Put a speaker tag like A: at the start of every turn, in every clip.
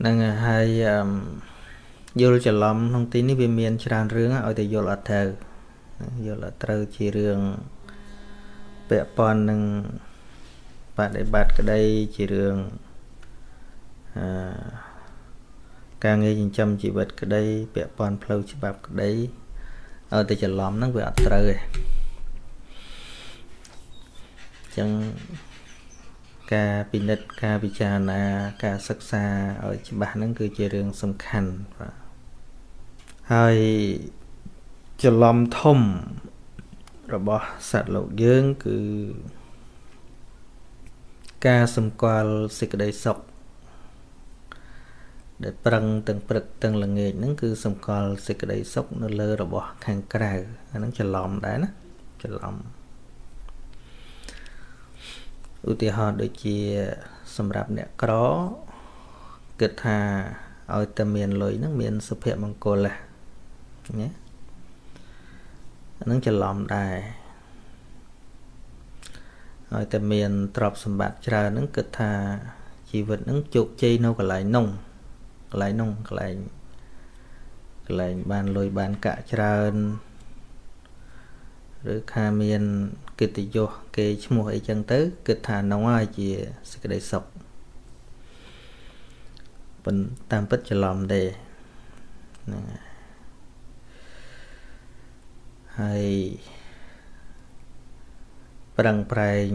A: ហ្នឹងហើយយល់ច្រឡំក្នុងទីនេះវាមានច្រើនរឿងឲ្យតែយល់អត់ត្រូវយល់អត់ត្រូវជារឿងពាក់ព័ន្ធនឹងបដិបត្តិក្តីជារឿងអឺការងារចិញ្ចឹមជីវិតក្តីពាក់ព័ន្ធផ្លូវច្បាប់ក្តីឲ្យតែច្រឡំហ្នឹងវាអត់ត្រូវទេអញ្ចឹង ការពិនិត្យការពិចារណាការសិក្សាឲ្យច្បាស់ហ្នឹងគឺជារឿងសំខាន់បាទហើយច្រឡំធំរបស់សត្វលោកយើងគឺការសម្គាល់សេចក្តីសុខដែលប្រឹងទាំងព្រឹកទាំងល្ងាចហ្នឹងគឺសម្គាល់សេចក្តីសុខនៅលើរបស់ខាងក្រៅអាហ្នឹងច្រឡំដែរណាច្រឡំ ឧទាហរណ៍ដូចជាសម្រាប់អ្នកក្រគិតថាឲ្យតែមានលុយហ្នឹងមានសុភមង្គលណាអាហ្នឹងច្រឡំដែរឲ្យតែមានទ្រព្យសម្បត្តិច្រើនហ្នឹងគិតថាជីវិតហ្នឹងជោគជ័យនៅកន្លែងនោះកន្លែងនោះកន្លែងកន្លែងបានលុយបានកាក់ច្រើនឬខាមាន កិត្តិយសគេឈ្មោះអីចឹងទៅគិតថានោះហើយជាសេចក្តីសុខប៉ុន្តែតាមពិតច្រឡំទេហ្នឹងហើយប្រឹងប្រែង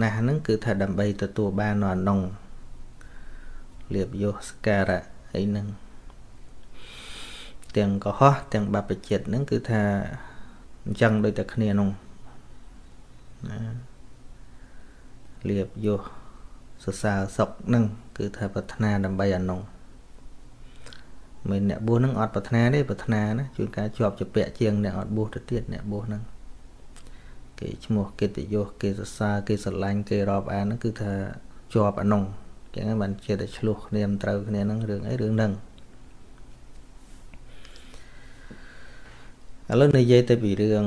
A: ណាស់ហ្នឹងគឺថាដើម្បីទទួលបាននៅអានោះលៀបយសសការៈអីហ្នឹងទាំងកុហកទាំងបព្វជិតហ្នឹងគឺថា អញ្ចឹងដូចតែគ្នានោះណាលៀបយសសរសើរសុកហ្នឹងគឺថាប្រាថ្នាដើម្បីអានោះមិនអ្នកបួសហ្នឹងអត់ប្រាថ្នាទេប្រាថ្នាណាជួនកាលជាប់ជាពាក់ជាងអ្នកអត់បួសទៅទៀតអ្នកបួសហ្នឹងគេឈ្មោះកិត្តិយសគេសរសើរគេស្រឡាញ់គេរាប់អានហ្នឹងគឺថាជាប់អានោះចឹងបានជាតែឆ្លោះគ្នាមិនត្រូវគ្នាហ្នឹងរឿងអីរឿងហ្នឹង ឥឡូវនិយាយទៅពីរឿង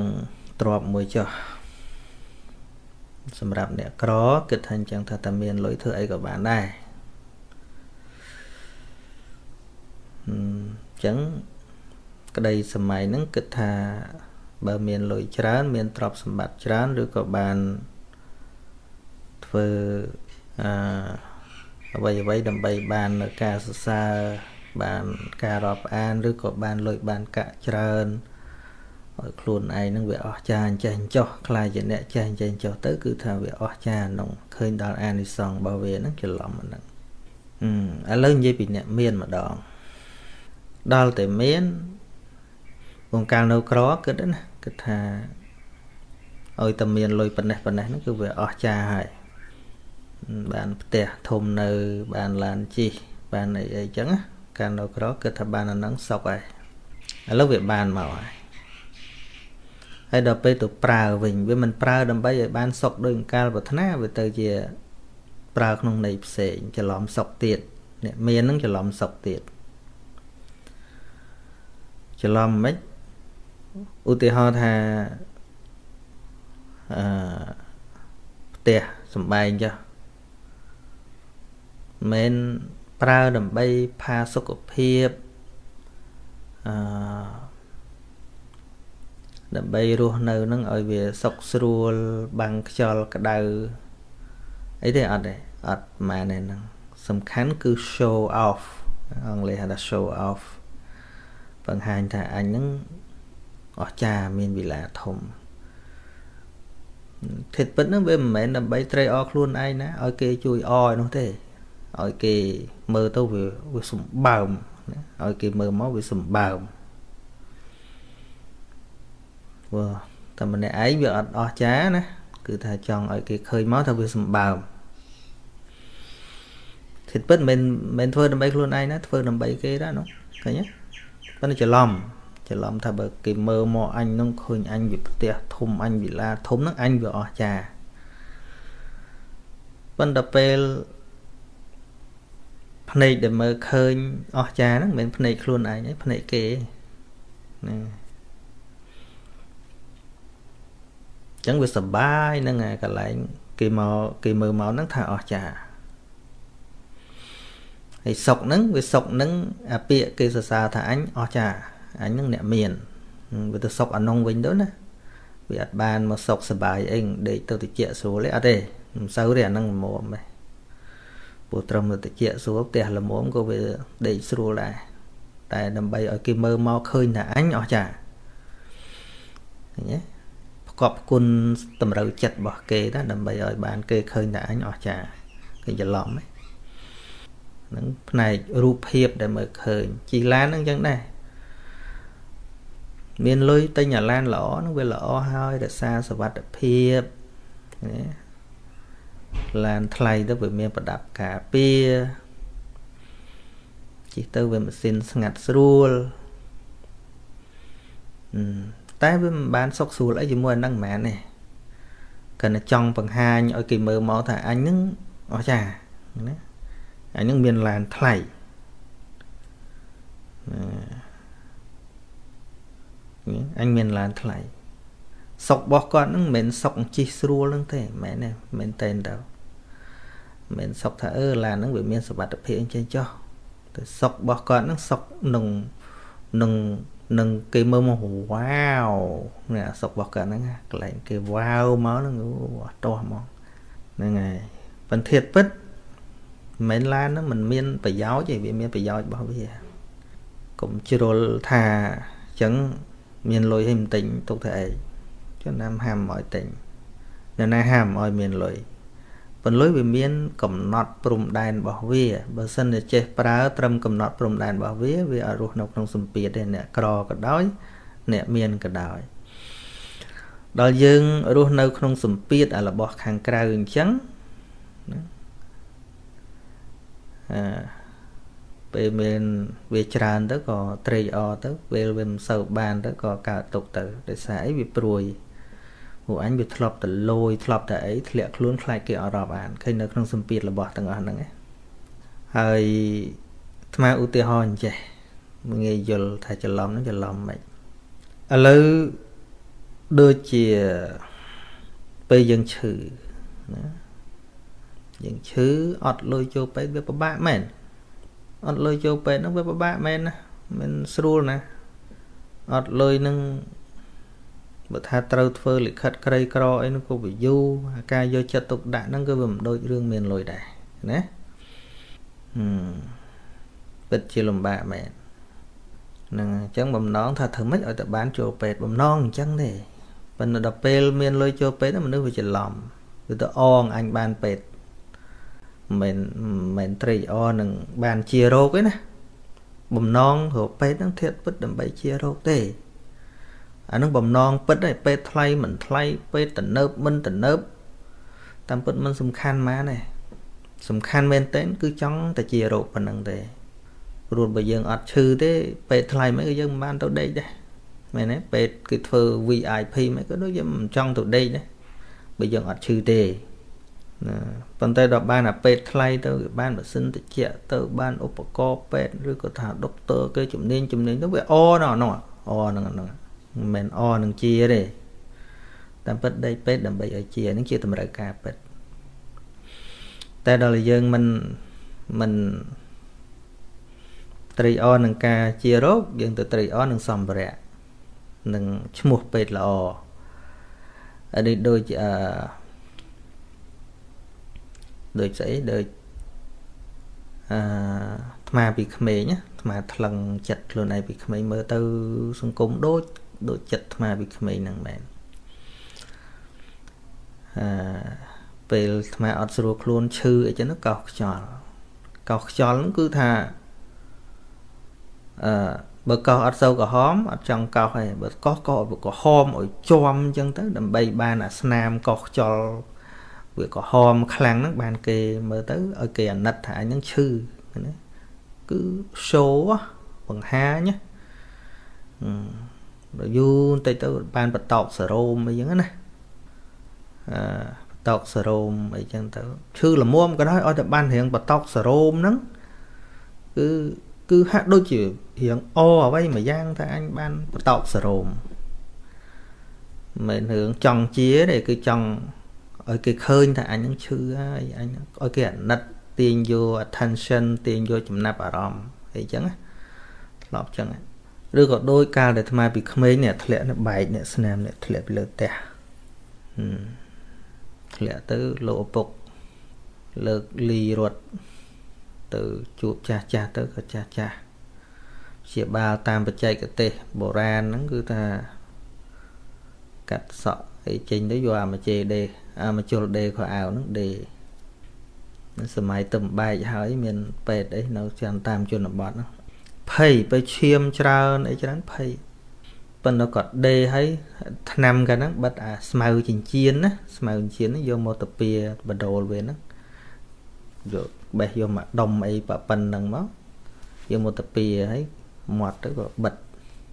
A: ទ្របមួយចុះសម្រាប់អ្នកក្រគិតថាអញ្ចឹងថាតែមានលុយធ្វើអីក៏បានដែរអញ្ចឹងក្តីសម័យហ្នឹងគិតថាបើមានលុយច្រើន មានទ្រព្យសម្បត្តិច្រើនឬក៏បានធ្វើអឺអ្វីអ្វីដើម្បីបាននៅការសរសើរបានការរាប់អានឬក៏បានលុយបានកាក់ច្រើន ឲ្យខ្លួនឯងនឹងវាអស់ចាអញ្ចេះចោះខ្លាចជាអ្នកចេះអញ្ចេះចោះទៅគឺថាវាអស់ចាក្នុងឃើញដល់អានិសង្សរបស់វាហ្នឹងច្រឡំហ្នឹងអឺឥឡូវនិយាយពីអ្នកមានម្ដងដល់តែមានបងកាលនៅក្រគិតណាគិតថាឲ្យតែមានលុយប៉ុណ្ណេះប៉ុណ្ណេះហ្នឹងគឺវាអស់ចាហើយបានផ្ទះធំនៅបានឡានជិះបានអីអីចឹងកាលនៅក្រគិតថាបានអាហ្នឹងសុកហើយឥឡូវវាបានមកហើយ ហើយដល់ពេលទៅប្រើវិញវាមិនប្រើដើម្បីឲ្យបានសុខដោយកាលប្រាថ្នាវាទៅជាប្រើក្នុងន័យផ្សេងច្រឡំសុខទៀតអ្នកមាននឹងច្រឡំសុខទៀតច្រឡំមិនឧទាហរណ៍ថាអឺផ្ទះសំបែងចុះមិនប្រើដើម្បីផាសុខភាពអឺ ដើម្បីរស់នៅនឹងឲ្យវាសុខស្រួលបាំងខ្យល់ក្តៅអីទេអត់ទេអត់ម៉ែនទេហ្នឹងសំខាន់គឺ show off អង់គ្លេសហៅថា show off បង្ហាញថាអញហ្នឹងអស្ចារ្យមានវិឡាធំធិតពិតហ្នឹងវាមិនមែនដើម្បីត្រេកអរខ្លួនឯងណាឲ្យគេជួយអរឯនោះទេឲ្យគេមើលទៅវាវាសម្បើមឲ្យគេមើលមកវាសម្បើម ព្រោះតែម្នាក់ឯងវាអត់អស់ចាណាគឺថាចង់ឲ្យគេឃើញមកថាវាសម្បើមធិតពិតមិនមិនធ្វើដើម្បីខ្លួនឯងណាធ្វើដើម្បីគេដែរនោះឃើញទេប៉ុន្តែច្រឡំច្រឡំថាបើគេមើលមកអញនឹងឃើញអញវាផ្ទះធំអញវិឡាធំនឹងអញវាអស់ចាប៉ុន្តែពេលភ្នែកដែលមើលឃើញអស់ចាហ្នឹងមិនមែនភ្នែកខ្លួនឯងទេភ្នែកគេហ្នឹង ចឹងវាសបាយនឹងកន្លែងគេមកគេមើលមកហ្នឹងថាអស់ចាហើយសុកហ្នឹងវាសុកហ្នឹងអាពាក្យគេសរសើរថាអញអស់ចាអញហ្នឹងអ្នកមានវាទៅសុកអានុងវិញទៅណាវាអត់បានមកសុកសបាយអីដេកទៅតិចស្រួលទេអត់ទេមិនសូវទេអាហ្នឹងល្មមទេព្រោះត្រឹមទៅតិចស្រួលផ្ទះល្មមក៏វាដេកស្រួលដែរតែដើម្បីឲ្យគេមើលមកឃើញថាអញអស់ចាឃើញទេប្រ កបគុណតម្រូវចិត្តរបស់គេណាដើម្បីឲ្យបានគេឃើញថាអញអស់ចាគេច្រឡំទេហ្នឹងផ្នែករូបភាពដែលមើលឃើញជីឡានហ្នឹងចឹងដែរមានលុយទិញអាឡានល្អហ្នឹងវាល្អហើយរក្សាសវត្ថភាពណាឡានថ្លៃទៅវាមានប្រដាប់ការពារជិះទៅវាម៉ាស៊ីនស្ងាត់ស្រួល តែវាមិនបានសុខស្រួលអីជាមួយនឹងមិនមែនទេគាត់តែចង់បង្ហាញឲ្យគេមើលមកថាអញនឹងអស់ចាណាអញនឹងមានឡានថ្លៃណាអញមានឡានថ្លៃសុករបស់គាត់នឹងមិនមែនសុកជិះស្រួលនឹងទេមិនមែនទេមែនតែនទៅមិនសុកថាអឺឡានហ្នឹងវាមានសុវត្ថិភាពអញ្ចឹងចុះតែសុករបស់គាត់ហ្នឹងសុកនឹងនឹង នឹងគេមើលមកវ៉ាវនេះសុករបស់គាត់ហ្នឹងកន្លែងគេវ៉ាវមកហ្នឹងអត់ទាស់ហ្មងហ្នឹងហើយបន្ទាត់ពិតមិនឡានហ្នឹងมันមានប្រយោជន៍ទេវាមានប្រយោជន៍របស់វាកុំជ្រុលថាអញ្ចឹងមានលុយឲ្យមិនទិញទុកតែឯងចំណាំហាមឲ្យទិញនៅណាហាមឲ្យមានលុយ ប៉ុន្លុយវាមានកំណត់ព្រំដែនរបស់វាបើសិនជាចេះប្រើត្រឹមកំណត់ព្រំដែនរបស់វាវាអត់រស់នៅក្នុងសម្ពាធទេអ្នកក្រក៏ដោយអ្នកមានក៏ដោយដល់យើងរស់នៅក្នុងសម្ពាធរបស់ខាងក្រៅអញ្ចឹងណាអឺពេលមានវាច្រើនទៅក៏ត្រេកអរទៅពេលវាមិនសូវបានទៅក៏កើតទុកទៅដោយសារអីវាព្រួយ ពួកអញវាធ្លាប់តែលយធ្លាប់តែអីធ្លាក់ខ្លួនខ្លាចគេអត់រាប់អានឃើញនៅក្នុងសម្ពាធរបស់ទាំងអស់ហ្នឹងហើយថ្មឧទាហរណ៍អញ្ចេះងាយយល់ថាច្រឡំហ្នឹងច្រឡំមិនឥឡូវដូចជាពេលយើងឈឺណាយើងឈឺអត់លុយចូលពេទ្យវាពិបាកមែនអត់លុយចូលពេទ្យហ្នឹងវាពិបាកមែនណាមិនស្រួលណាអត់លុយនឹង បើថាត្រូវធ្វើលិខិតក្រីក្រអីនោះក៏វាយូរការយកចិត្តទុកដាក់ហ្នឹងគឺវាមិនដូចរឿងមានលុយដែរណាហឹមពិតជាលំបាកមែនហ្នឹងអញ្ចឹងបំណងថាធ្វើម៉េចឲ្យតែបានចូលពេទ្យបំណងអញ្ចឹងទេប៉ុន្តែដល់ពេលមានលុយចូលពេទ្យមនុស្សវាច្រឡំវាទៅអងអញបានពេទ្យមិនមិនត្រេកអរនឹងបានជារោគទេណាបំណងរកពេទ្យហ្នឹងធៀបពិតដើម្បីជារោគទេ អានឹងបំណងពិតឯពេទ្យថ្លៃមិនថ្លៃពេទ្យតំណើបមិនតំណើបតាមពិតមិនសំខាន់ម៉ានទេសំខាន់មែនទែនគឺចង់តែជារោគប៉ុណ្ណឹងទេព្រោះបើយើងអត់ឈឺទេពេទ្យថ្លៃមិនក៏យើងមិនបានទៅដេកដែរមែនទេពេទ្យគឺធ្វើ VIP មិនក៏ដូចយើងមិនចង់ទៅដេកដែរបើយើងអត់ឈឺទេណាប៉ុន្តែដល់បានអាពេទ្យថ្លៃទៅបានម៉ាស៊ីនតិចទៅបានឧបករណ៍ពេទ្យឬក៏ថាដុកទ័រគេជំនាញជំនាញទៅវាអណោះអហ្នឹងហ្នឹង មិនមែនអនឹងជាទេតាមពិតដេកពេទ្យដើម្បីឲ្យជានឹងជាតម្រូវការពិតតែដល់យើងមិនមិនត្រីអនឹងការជារោគយើងទៅត្រីអនឹងសម្ភារៈនឹងឈ្មោះពេទ្យល្អអានេះដូចអឺដូចស្អីដូចអឺអាត្មាពីក្មេងអាត្មាថ្លឹងចិត្តខ្លួនឯងពីក្មេងមើលទៅ សង្គមដូច ដូចចិត្តអាត្មាពីក្មេងហ្នឹងមែនអឺពេលអាត្មាអត់ស្រួលខ្លួនឈឺអីចឹងកោសខ្យល់កោសខ្យល់ហ្នឹងគឺថាអឺបើកោសអត់សូវក្រហមអត់ចង់កោសទេបើកោសកោសឲ្យក្រហមឲ្យជាប់អញ្ចឹងទៅដើម្បីបានអាស្នាមកោសខ្យល់វាក្រហមខ្លាំងហ្នឹងបានគេមើលទៅឲ្យគេអាណិតថាអញហ្នឹងឈឺណាគឺ show បង្ហាញណា យូរបន្តិចទៅបានបតោកសរោមអីចឹងណាអឺបតោកសរោមអីចឹងទៅឈឺល្មមក៏ដោយឲ្យតែបានរៀងបតោកសរោមហ្នឹងគឺគឺហាក់ដូចជារៀងអអ្វីមួយយ៉ាងថាអញបានបតោកសរោមមិនរឿងចង់ជាទេគឺចង់ឲ្យគេឃើញថាអញនឹងឈឺហើយអញឲ្យគេអាណិតទាញយក attention ទាញយកចំណាប់អារម្មណ៍អីចឹងធ្លាប់ចឹង ឬក៏ដោយកាលដែលអាត្មាពីក្មេងអ្នកធ្លាក់នៅបែកអ្នកស្នាមអ្នកធ្លាក់ពីលើផ្ទះធ្លាក់ទៅលោកឪពុកលើកលីរត់ទៅជួបចាស់ចាស់ទៅក៏ចាស់ចាស់ជាបាលតាមបច្ចេកទេសបុរាណហ្នឹងគឺថាកាត់សក់អីចេញទៅយកអាមកជេដេអាមកជលដេខោអាវហ្នឹងដេសម័យទំបែកហើយមានពេទ្យអីនៅចាំតាមជនបទហ្នឹង ភ័យទៅឈាមច្រើនអីច្រើនភ័យប៉ុន្តែគាត់ដេឲ្យថ្នាំកាលហ្នឹងបិទអាស្មៅចិញ្ចៀនណាស្មៅចិញ្ចៀនយកមកទៅពៀបដូលវាហ្នឹងយកបេះយកមកដុំអីប៉ុណ្្នឹងមកយកមកទៅពៀហើយមាត់ទៅក៏បិទ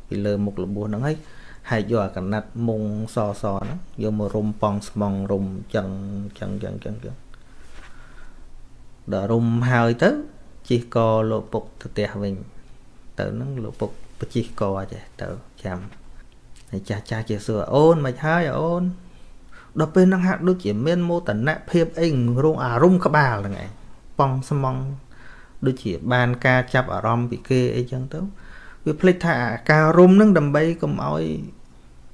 A: ពីលើមុខលបួសហ្នឹងហើយហែកយកអាកណាត់មុងសសហ្នឹងយកមករុំប៉ងស្មងរុំចឹងចឹងចឹងចឹងចឹងដល់រុំហើយទៅជីកកលោកពុកទៅផ្ទះវិញ ទៅនឹងលោកពុកបជិះកចេះទៅចាំហើយចាស់ចាស់ជាសួរអូនមិនហើយអូនដល់ពេលហ្នឹងហាក់ដូចជាមានមោទនភាពអីរងអារម្មណ៍ក្បាលហ្នឹងឯងប៉ងស្មងដូចជាបានការចាប់អារម្មណ៍ពីគេអីចឹងទៅវាភ្លេចថាការរុំហ្នឹងដើម្បីកុំឲ្យ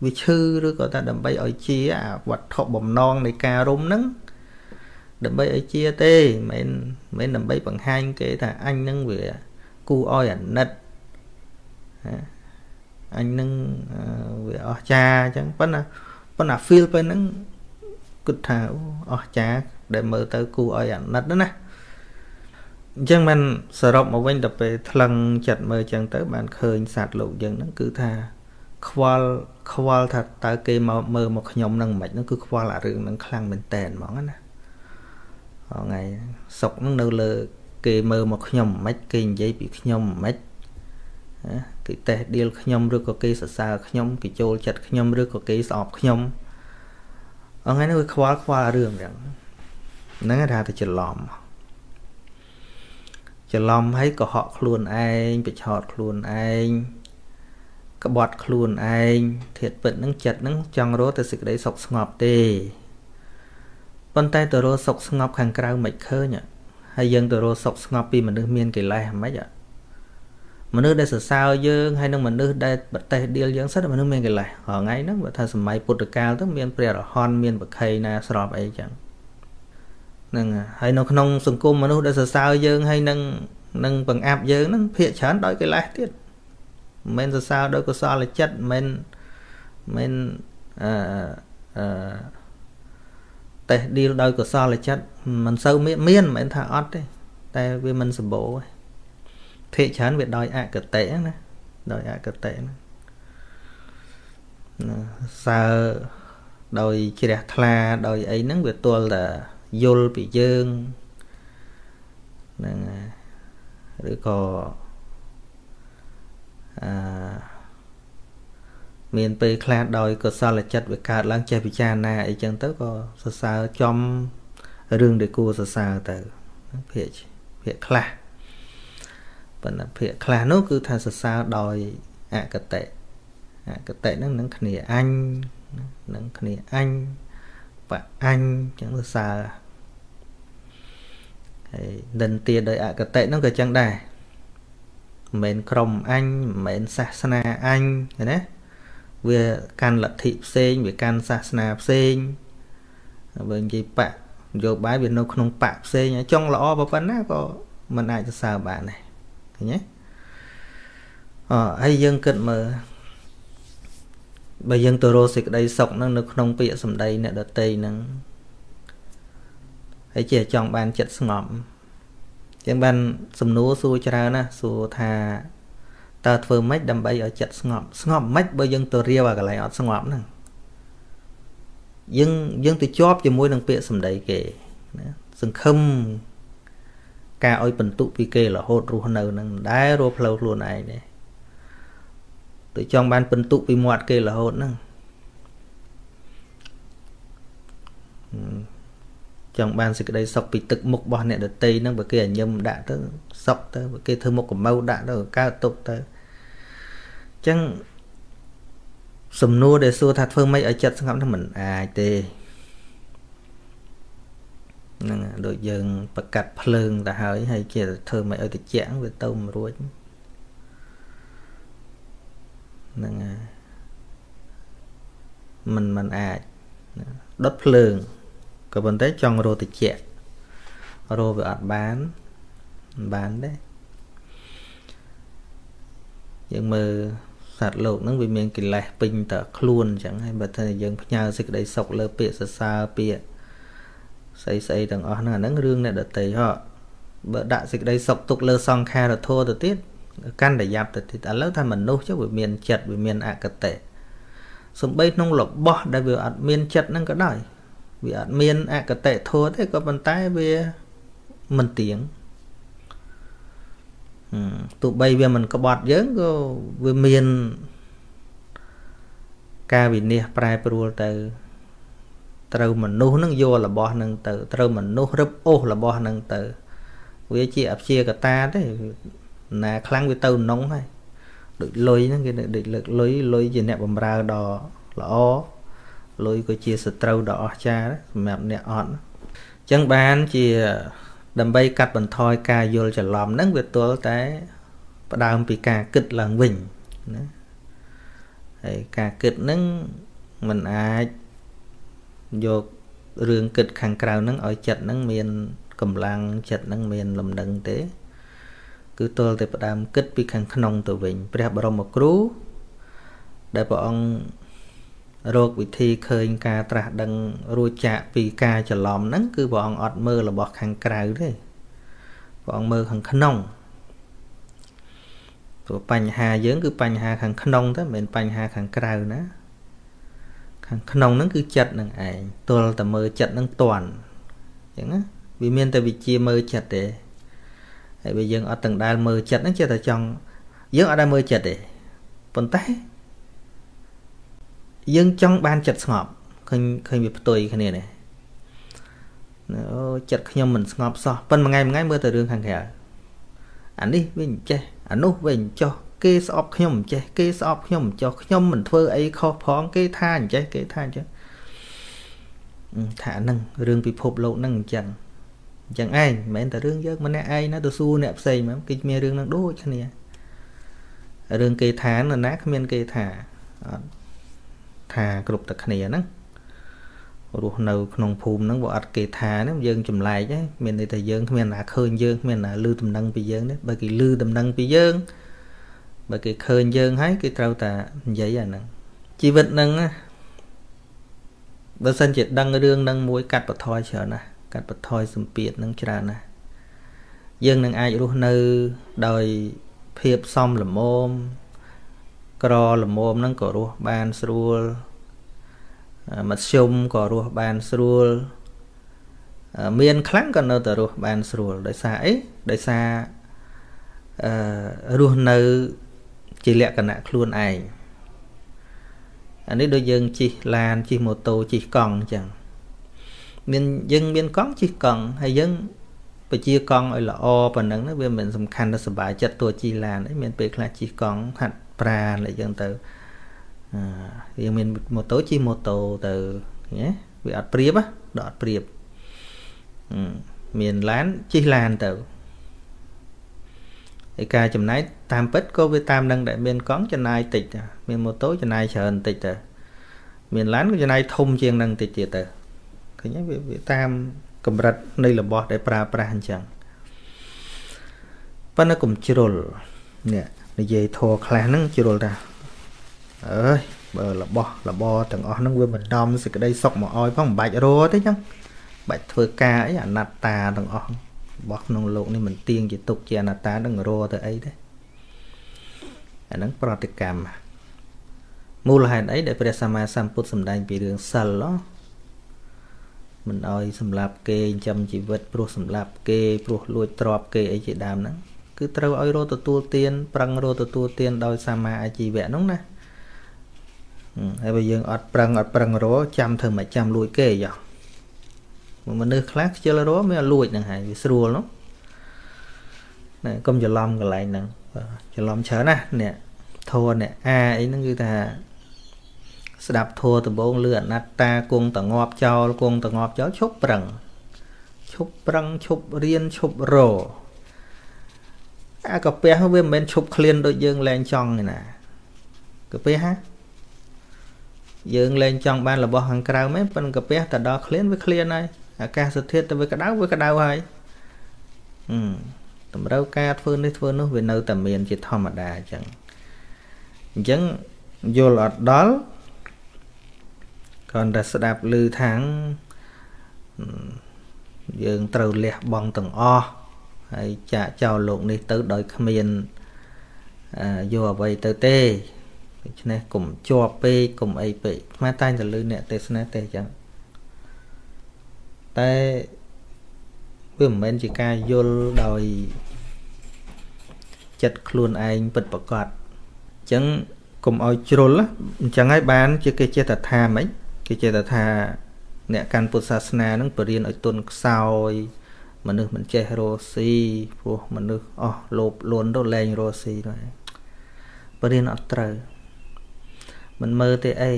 A: វាឈឺឬក៏ថាដើម្បីឲ្យជាអាវត្ថុបំណងនៃការរុំហ្នឹងដើម្បីឲ្យជាទេមិនមែនដើម្បីបង្ហាញគេថាអញហ្នឹងវាគូឲ្យអាណិត អញនឹងវាអស្ចារអញ្ចឹងប៉ុន្តែប៉ុន្តែ feel ពេលហ្នឹងគិតថាអស្ចារដែលមើលទៅគូឲ្យអាណិតណាអញ្ចឹងបានសរុបមកវិញដល់ពេលថ្លឹងចិត្តមើលអញ្ចឹងទៅ បានឃើញសัตว์លោកយើងហ្នឹងគឺថាខ្វល់ខ្វល់ថាតើគេមកមើលមកខ្ញុំនឹងមិនហ្នឹងគឺខ្វល់អារឿងហ្នឹងខ្លាំងមែនតែនហ្មងណាថ្ងៃសុកហ្នឹងនៅលើ គេមើលមកខ្ញុំមិនគេនិយាយពីខ្ញុំមិន គេតេះដៀលខ្ញុំឬក៏គេសរសើរខ្ញុំគេចូលចិត្តខ្ញុំឬក៏គេស្អប់ខ្ញុំអថ្ងៃនេះវាខ្វល់ខ្វល់រឿងហ្នឹងហ្នឹងគេថាទៅច្រឡំច្រឡំហើយកុហកខ្លួនឯងបញ្ឆោតខ្លួនឯងក្បត់ខ្លួនឯងធៀបពិតនឹងចិត្តនឹងចង់រកតែសេចក្តីសុខស្ងប់ទេប៉ុន្តែទៅរកសុខស្ងប់ខាងក្រៅមិនឃើញហើយយើងទៅរកសុខស្ងប់ពីមនុស្សមានកិលេសមិនអី មនុស្សដែលសរសើរយើងហើយនឹងមនុស្សដែលប្រទេសដៀលយើងសិតមនុស្សមានកិលេសរាល់ថ្ងៃហ្នឹងបើថាសម័យពុទ្ធកាលទៅមានព្រះរហន្តមានបក្ខីណាស្របអីចឹងហ្នឹងហើយនៅក្នុងសង្គមមនុស្សដែលសរសើរយើងហើយនឹងនឹងបង្អាប់យើងហ្នឹងភាកច្រើនដោយកិលេសទៀតមិនមែនសរសើរដោយកុសលចិត្តមិនមិនអឺអឺតេះឌីលដោយកុសលចិត្តមិនសូវមានមិនមែនថាអត់ទេតែវាមិនសម្បូរទេ ភាកច្រើនវាដោយអកតេណាដោយអកតេណាសើដោយជ្រះថ្លាដោយអីហ្នឹងវាទល់តែយល់ពីយើងហ្នឹងឬក៏អឺមានពេលខ្លះដោយកុសលចិត្តវាកើតឡើងចេះពិចារណាអីចឹងទៅក៏សរសើរចំរឿងដែលគួរសរសើរទៅភាកភាកខ្លះ ប៉ុន្តែភាកខ្លះនោះគឺថាសរសើរដោយអកតេអកតេហ្នឹងនឹងគ្នាអញនឹងគ្នាអញបអញចឹងសរសើរហើយនិន្ទាដោយអកតេហ្នឹងក៏ចឹងដែរមិនមែនក្រុមអញមិនមែនសាសនាអញណាវាកាន់លទ្ធិផ្សេងវាកាន់សាសនាផ្សេងបើនិយាយបកយោបាយវានៅក្នុងបកផ្សេងចង់ល្អប៉ុណ្ណាក៏មិនអាចសរសើរបានដែរ ឃើញទេអហើយយើងគិតមើលបើយើងទៅរកសេចក្តីសុខនឹងនៅក្នុងពាក្យសម្ដីអ្នកដតីនឹងហើយជាចង់បានចិត្តស្ងប់ចឹងបានសំណួរសួរច្រើនណាសួរថាតើធ្វើម៉េចដើម្បីឲ្យចិត្តស្ងប់ស្ងប់ម៉េចបើយើងទៅរាវអាកន្លែងអត់ស្ងប់ហ្នឹងយើងយើងទៅជាប់ជាមួយនឹងពាក្យសម្ដីគេណាសង្ឃឹម ការឲ្យបន្ទុកពីគេរហូតរស់នៅនឹងមិនដែលរស់ផ្លូវខ្លួនឯងទេទៅចង់បានបន្ទុកពីមាត់គេរហូតហ្នឹងចង់បានសេចក្តីសុខពីទឹកមុខរបស់អ្នកដតីហ្នឹងបើគេអញឹមដាក់ទៅសុខទៅបើគេធ្វើមុខកម្ៅដាក់ទៅកើតទុកទៅអញ្ចឹងសំណួរដែលសួរថាធ្វើម៉េចឲ្យចិត្តស្ងប់ហ្នឹងមិនអាចទេ ហ្នឹងដូចយើងប្រកាត់ភ្លើងទៅហើយហើយជាធ្វើមិនឲ្យត្រជាក់វាទៅមិនរួចហ្នឹងហើយมันมันអាចដុតភ្លើងក៏ប៉ុន្តែចង់រោតិចរោវាអត់បានមិនបានទេយើងមើលសត្វលោកហ្នឹងវាមានកិលេសពេញតខ្លួនអញ្ចឹងហើយបើថាយើងផ្ញើសេចក្តីសុខលើពាក្យសរសើរពាក្យ ស្អីស្អីទាំងអស់ហ្នឹងអាហ្នឹងរឿងអ្នកដតីហ៎បើដាក់សេចក្តីសុខទុកលើសង្ខារធម៌ទៅទៀតកាន់តែយ៉ាប់ទៅទៀតឥឡូវថាមនុស្សចុះវាមានចិត្តវាមានអកតេសំបីក្នុងរបស់ដែលវាអត់មានចិត្តហ្នឹងក៏ដោយវាអត់មានអកតេធម៌ទេក៏ប៉ុន្តែវាមិនទៀងទោះបីវាមិនក្បត់យើងក៏វាមានការវិនិច្ឆ័យប្រែប្រួលទៅ ត្រូវមនុស្សនឹងយករបស់នឹងទៅត្រូវមនុស្សរឹបអូសរបស់នឹងទៅ វាជាអព្យាកតាទេណាខ្លាំងវាទៅនងហើយដូចលុយហ្នឹងគេដូចលើកលុយលុយជាអ្នកបំរើដ៏ល្អលុយក៏ជាសត្រូវដ៏អស្ចារ្យសម្រាប់អ្នកអត់អញ្ចឹងបានជាដើម្បីកាត់បន្ថយការយល់ច្រឡំហ្នឹងវាទល់តែផ្ដើមពីការគិតឡើងវិញណាហើយការគិតហ្នឹងมันអាច យករឿងគិតខាងក្រៅហ្នឹងឲ្យចិត្តហ្នឹងមានកម្លាំងចិត្តហ្នឹងមានលំនឹងទេ គឺទល់តែផ្ដើមគិតពីខាងក្នុងទៅវិញ ព្រះបរមគ្រូ ដែលព្រះអង្គរោគវិធីឃើញការត្រាស់ដឹងរួចចាកពីការច្រឡំហ្នឹងគឺព្រះអង្គអត់មើលរបស់ខាងក្រៅទេព្រះអង្គមើលខាងក្នុងព្រោះបញ្ហាយើងគឺបញ្ហាខាងក្នុងតែមិនមែនបញ្ហាខាងក្រៅណា ខាងក្នុងហ្នឹងគឺចិត្តនឹងឯងទល់តែមើលចិត្តនឹងតន់អញ្ចឹងណាវាមានតែវិជាមើលចិត្តទេហើយបើយើងអត់ទាំងដែលមើលចិត្តហ្នឹងចេះតែចង់យើងអត់ដែលមើលចិត្តទេប៉ុន្តែយើងចង់បានចិត្តស្ងប់ឃើញឃើញវាផ្ទុយគ្នានេះអូចិត្តខ្ញុំមិនស្ងប់សោះប៉ុន្តែមួយថ្ងៃមួយថ្ងៃមើលតែរឿងខាងក្រៅអានេះវិញចេះអានោះវិញចោះ គេស្អប់ខ្ញុំមិនចេះគេស្អប់ខ្ញុំមិនចោះខ្ញុំមិនធ្វើអីខុសផង គេថាអញ្ចេះគេថាអញ្ចឹងថាហ្នឹងរឿងពិភពលោកហ្នឹងអញ្ចឹងអញ្ចឹងឯងមិនមែនតែរឿងយើងម្នាក់ឯងណាទៅសួរអ្នកផ្សេងមកគេមានរឿងហ្នឹងដូចគ្នារឿងគេថានរណាគ្មានគេថាអត់ថាគ្រប់តែគ្នាហ្នឹងរស់នៅក្នុងភូមិហ្នឹងបើអត់គេថាហ្នឹងយើងចម្លែកហ្នឹងមានន័យថាយើងគ្មានណាឃើញយើងគ្មានណាឮដំណឹងពីយើងទេបើគេឮដំណឹងពីយើង បើគេឃើញយើងហើយគេត្រូវតែនិយាយអាហ្នឹងជីវិតហ្នឹងបើសិនជាដឹងរឿងហ្នឹងមួយកាត់បន្ថយច្រើនណាស់កាត់បន្ថយសម្ពាធហ្នឹងច្រើនណាស់យើងនឹងអាចរស់នៅដោយភាពសមល្មមក្រល្មមហ្នឹងក៏រស់បានស្រួលមធ្យមក៏រស់បានស្រួលមានខ្លាំងក៏នៅតែរស់បានស្រួលដោយសារអីដោយសារអឺរស់នៅ ជាលក្ខណៈខ្លួនឯងអានេះដូចយើងជិះឡានជិះម៉ូតូជិះកង់អញ្ចឹងមានយើងមានកង់ជិះកង់ហើយយើងបជាកង់ឲ្យល្អប៉ុណ្ណឹងណាវាមិនសំខាន់ដល់សុបាយចិត្តតួជិះឡានអីមានពេលខ្លះជិះកង់ហាត់ប្រាណអីចឹងទៅអឺយើងមានម៉ូតូជិះម៉ូតូទៅណាវាអត់ព្រៀបដល់អត់ព្រៀបមានឡានជិះឡានទៅ ឯការចំណាយតាមពិតក៏វាតាមនឹងដែលមានកង់ចំណាយតិចដែរមានម៉ូតូចំណាយច្រើនតិចទៅមានឡានក៏ចំណាយធំជាងនឹងតិចទៀតទៅឃើញវាវាតាមកម្រិតនៃរបស់ដែលប្រើប្រាស់អញ្ចឹងប៉ុន្តែកុំជ្រុលនេះនិយាយធัวខ្លះហ្នឹងជ្រុលតាអើយបើរបស់របរទាំងអស់ហ្នឹងវាមិនដំសេចក្តីសុខមកឲ្យផងមិនបាច់រត់ទេចឹងបាច់ធ្វើការអីអនត្តាទាំងអស់ របស់ក្នុងលោកនេះមិនទៀងជាទុកជាអនត្តានឹងរអទៅអីទេអាហ្នឹងប្រតិកម្មមូលហេតុអីដែលព្រះសម្មាសម្ពុទ្ធសម្ដែងពីរឿងសិលហ៎មិនអោយសម្លាប់គេចិញ្ចឹមជីវិតព្រោះសម្លាប់គេព្រោះលួចទ្រព្យគេអីជាដើមហ្នឹងគឺត្រូវឲ្យរកទទួលទានប្រឹងរកទទួលទានដោយសម្មាអាជីវៈហ្នឹងណាហើយបើយើងអត់ប្រឹងអត់ប្រឹងរកចាំធ្វើមកចាំលួចគេយោ មនុស្សខ្លះខ្ជិលរកមានលួចហ្នឹងហើយវាស្រួលនោះណែកុំច្រឡំកន្លែងហ្នឹងច្រឡំច្រើនណាអ្នកធរអ្នកអាអីហ្នឹងគឺថាស្ដាប់ធัวដំបងលឺអនត្តាគង់តងាប់ចោលគង់តងាប់ចោលឈប់ប្រឹងឈឈប់ប្រឹងឈប់រៀនឈប់រអាកាពះវាមិនមែនឈប់ឃ្លានដូចយើងលែងចង់ទេណាកាពះហ่าយើងលែងចង់បានរបស់ខាងក្រៅមែនប៉ុន្តែកាពះទៅដល់ឃ្លានវាឃ្លានហើយ អាកាសធាតុទៅវាក្តៅវាក្តៅហើយហឹមតម្រូវការធ្វើនេះធ្វើនោះវានៅតែមានជាធម្មតាអញ្ចឹងអញ្ចឹងយល់អត់ដល់គ្រាន់តែស្ដាប់ឮថាងយើងត្រូវលះបង់ទាំងអស់ហើយចាកចោលលោកនេះទៅដោយគ្មានយកអ្វីទៅទេដូច្នេះកុំជាប់ពេកកុំអីពេកអាត្មាតែងតែលឺអ្នកទេសនាទេអញ្ចឹង តែវាមិនមែនជាការយល់ដោយចិត្តខ្លួនឯងពិតប្រកបអញ្ចឹងកុំឲ្យជ្រុលអញ្ចឹងហើយបាន ជាគេចេះតែថាម៉េចគេចេះតែថាអ្នកកាន់ពុទ្ធសាសនានឹងបរៀនឲ្យទុនខ្សោយមនុស្សមិនចេះរស់ស៊ីព្រោះមនុស្សអស់លោភលន់ទៅលែងរស់ស៊ីទៅបរៀនអត់ត្រូវមិនមើលទេអី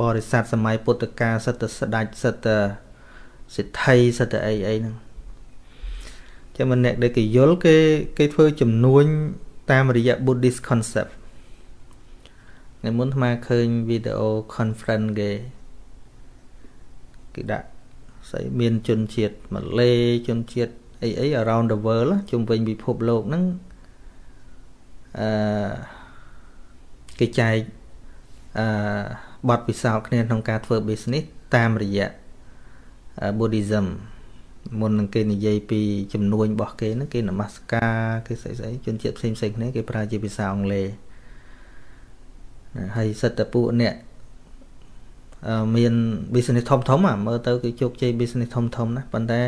A: បរិស័ទសម័យពុទ្ធកាលសិតតែស្ដាច់សិតតែ សិទ្ធិសិតតែអីអីហ្នឹងចាំមិនអ្នកដែលគេយល់គេគេធ្វើចំនួនតាមរយៈ Buddhist concept ថ្ងៃមុនអាឃើញវីដេអូ conference គេគេដាក់ស្អីមានជនជាតិម៉ាឡេជនជាតិអីអី around the world ជុំវិញពិភពលោកហ្នឹងអឺគេចែកអឺបទពិសោធន៍គ្នាក្នុងការធ្វើ business តាមរយៈ Buddhism មុននឹងគេនិយាយពីចំនួនរបស់គេហ្នឹងគេនមស្ការគេស្អីស្អីជនជាតិផ្សេងផ្សេងគ្នាគេប្រើជាភាសាអង់គ្លេសហើយសិតតពួកអ្នកមាន business ធំធំអាមើលទៅគេជោគជ័យ business ធំធំណាប៉ុន្តែ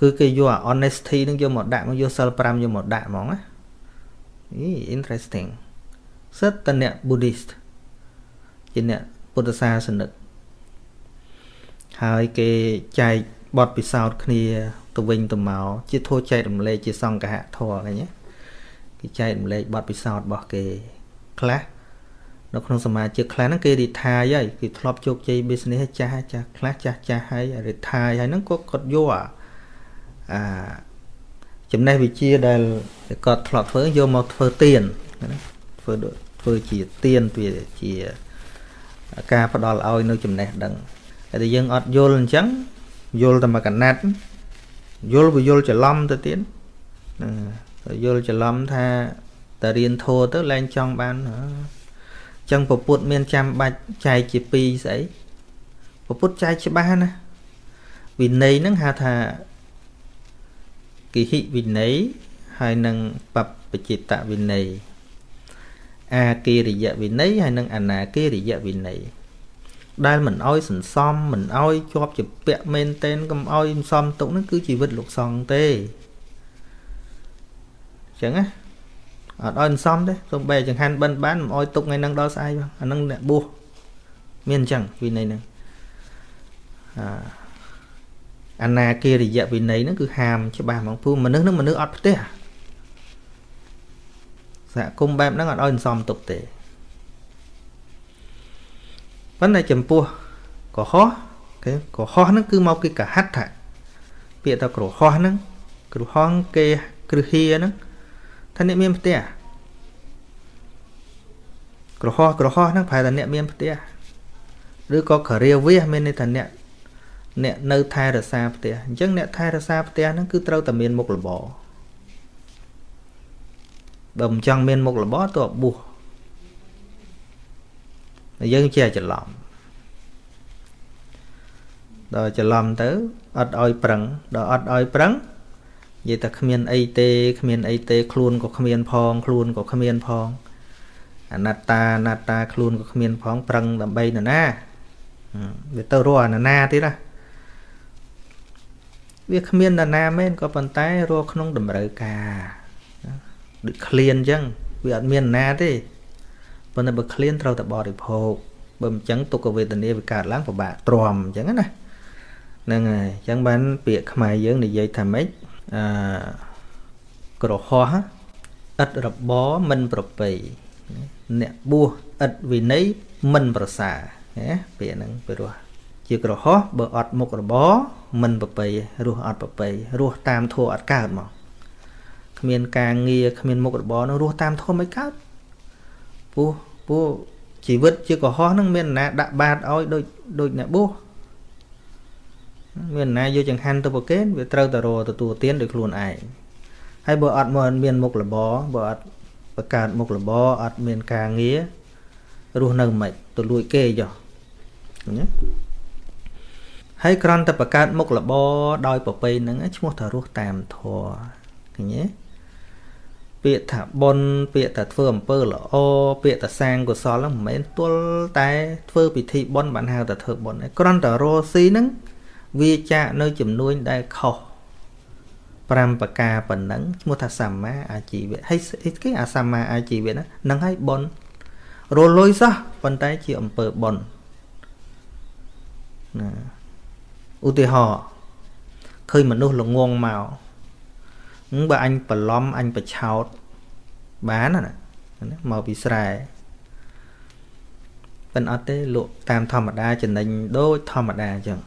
A: គឺគេយកអា honesty នឹងយកមកដាក់មកយកសិល5យកមកដាក់ហ្មងណា interesting សិតតអ្នក Buddhist ជាអ្នកពុទ្ធសាសនិក ហើយគេចែកបទពិសោធន៍គ្នាទៅវិញទៅមកជាធัวចែករំលែកជាសង្កហធម៌ហ្នឹងណាគេចែករំលែកបទពិសោធន៍របស់គេខ្លះនៅក្នុងសមាជិកខ្លះហ្នឹងគេ retire ហើយគេធ្លាប់ជោគជ័យ business ចាស់ចាស់ខ្លះចាស់ចាស់ហើយ retire ហើយហ្នឹងក៏គាត់យកអាចំណេះវិជ្ជាដែលគាត់ធ្លាប់ធ្វើយកមកធ្វើទៀនណាធ្វើធ្វើជាទៀនវាជាការផ្ដល់ឲ្យនៅចំណេះដឹង តែយើងអត់យល់អញ្ចឹងយល់តែមកកណាត់យល់វាយល់ច្រឡំទៅទៀតយល់ច្រឡំថាតែរៀនធោទៅឡើងចង់បានចឹងពពុទ្ធមានចាំបាច់ចែកជាពីរស្អីពពុទ្ធចែកច្បាស់ណាវិន័យហ្នឹងហៅថាគិហិវិន័យហើយនឹងបបจิตវិន័យអាកិរិយវិន័យហើយនិងអនាកិរិយវិន័យ ដែលមិនអោយសន្សំមិនអោយជាប់ជាពាក់មែនតែនកុំអោយសំទុកហ្នឹងគឺជីវិតលោកសង្ឃទេអញ្ចឹងណាអត់អោយសន្សំទេសូម្បីចង្ហាន់បិណ្ឌបានមិនអោយទុកថ្ងៃហ្នឹងដល់ស្អែកបងអាហ្នឹងអ្នកបួសមានអញ្ចឹងវិន័យហ្នឹងអាអនាគារិយវិន័យហ្នឹងគឺហាមច្បាស់ហ្មងព្រោះមនុស្សហ្នឹងមនុស្សអត់ផ្ទះសហគមន៍បែបហ្នឹងអត់អោយសន្សំទុកទេ ប៉ុន្តែចំពោះកុហកគេកុហកហ្នឹងគឺមកពីកហដ្ឋៈពាក្យថាក្រហោះហ្នឹងក្រហងគេគ្រឹះហៀហ្នឹងថាអ្នកមានផ្ទះក្រហោះក្រហោះហ្នឹងប្រហែលថាអ្នកមានផ្ទះឬក៏ការាវាសមានន័យថាអ្នកអ្នកនៅថែរក្សាផ្ទះអញ្ចឹងអ្នកថែរក្សាផ្ទះហ្នឹងគឺត្រូវតែមានមុខរបរបើមិនចង់មានមុខរបរទៅបួស យើងជាច្រឡំដល់ច្រឡំទៅអត់ឲ្យប្រឹងដល់អត់ឲ្យប្រឹងនិយាយតែគ្មានអីទេគ្មានអីទេខ្លួនក៏គ្មានផងខ្លួនក៏គ្មានផងអនត្តាអនត្តាខ្លួនក៏គ្មានផងប្រឹងដើម្បីនរណាវាទៅរកអនណាទៀតណាវាគ្មាននរណាមែនក៏ប៉ុន្តែរកក្នុងតម្រូវការដូចឃ្លានអញ្ចឹងវាអត់មានណាទេ ប៉ុន្តែបើឃ្លានត្រូវតែបរិភោគបើមិនអញ្ចឹងទុក្ខវេទនាវាកើតឡើងពិបាកទ្រាំអញ្ចឹងណាហ្នឹងហើយអញ្ចឹងបានពាក្យខ្មែរយើងនិយាយថាម៉េចអឺក្រហោះឥតរបរមិនប្រពៃអ្នកបួសឥតវិន័យមិនប្រសាណាពាក្យហ្នឹងពីរោះជាក្រហោះបើអត់មុខរបរមិនប្របីរស់អត់ប្របីរស់តាមធัวអត់កើតមកគ្មានការងារគ្មានមុខរបរនឹងរស់តាមធัวមិនកើត ពោះពោះជីវិតជាកុហកហ្នឹងមានណាដាក់បាតឲ្យដូចដូចអ្នកបួសមានណាយកចង្ហាន់ទៅប្រគេនវាត្រូវតែរទទួលទានដោយខ្លួនឯងហើយបើអត់មកមានមុខរបរបើអត់បង្កើតមុខរបរអត់មានការងាររស់នៅមិនទៅលួចគេចុះណាហើយគ្រាន់តែបង្កើតមុខរបរដោយប្រពៃហ្នឹងឈ្មោះថារស់តាមធម៌ឃើញទេ ពាក្យថាបុណ្យពាក្យថាធ្វើអំពើល្អពាក្យថាសាងកុសលហ្នឹងមិនមែនទល់តែធ្វើពិធីបុណ្យបានហៅថាធ្វើបុណ្យទេគ្រាន់តែរស់ស៊ីហ្នឹងវាចាកនៅចំនួនដែលខុស5ប្រការប៉ុណ្ណឹងឈ្មោះថាសម្មាអាជីវៈហើយគេអាសម្មាអាជីវៈហ្នឹងនឹងឲ្យបុណ្យរលុយសោះប៉ុន្តែជាអំពើបុណ្យណាឧទាហរណ៍ឃើញមនុស្សល្ងងមក បើអញប្រឡំអញប្រឆោតបានណាមកពីស្រែប៉ិនអត់ទេលក់តាមធម្មតាចំណេញដូចធម្មតាអញ្ចឹង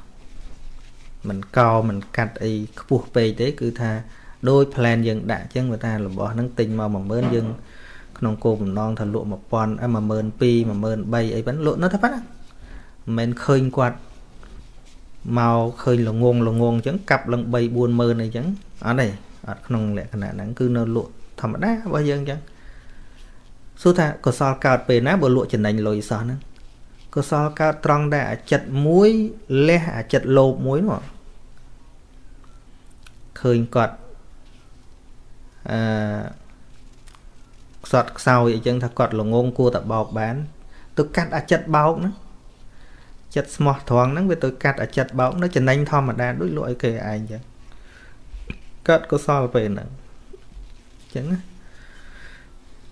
A: មិនកោមិនកាត់អីខ្ពស់ពេកទេគឺថាដូច plan យើងដាក់អញ្ចឹងបើថារបស់ហ្នឹងទិញមក10000យើងក្នុងគោលបំណងថាលក់1000 12000 13000អីប៉ុណ្ណឹងលក់នៅតែប៉ុណ្ណាមិនមែនឃើញគាត់មកឃើញល្ងងល្ងងអញ្ចឹងកាប់ឡើង3 40000អីចឹងអត់ទេ អត់ក្នុងលក្ខណៈហ្នឹងគឺនៅលក់ធម្មតារបស់យើងអញ្ចឹងសួរថាកុសលកើតពេលណាបើលក់ចំណេញលុយសោះហ្នឹងកុសលកើតត្រង់ដែលអាចិត្តមួយលះអាចិត្តលោភមួយនោះឃើញគាត់អឺខ្សត់ខ្សោយអីចឹងថាគាត់ល្ងងគួរតែបោកបាន ទៅកាត់អាចិត្តបោកហ្នឹងចិត្តស្មោះត្រង់ហ្នឹងវាទៅកាត់អាចិត្តបោកនៅចំណេញធម្មតាដូចលក់ឲ្យគេឯងចឹង កើតកុសលពេលហ្នឹងចឹងណា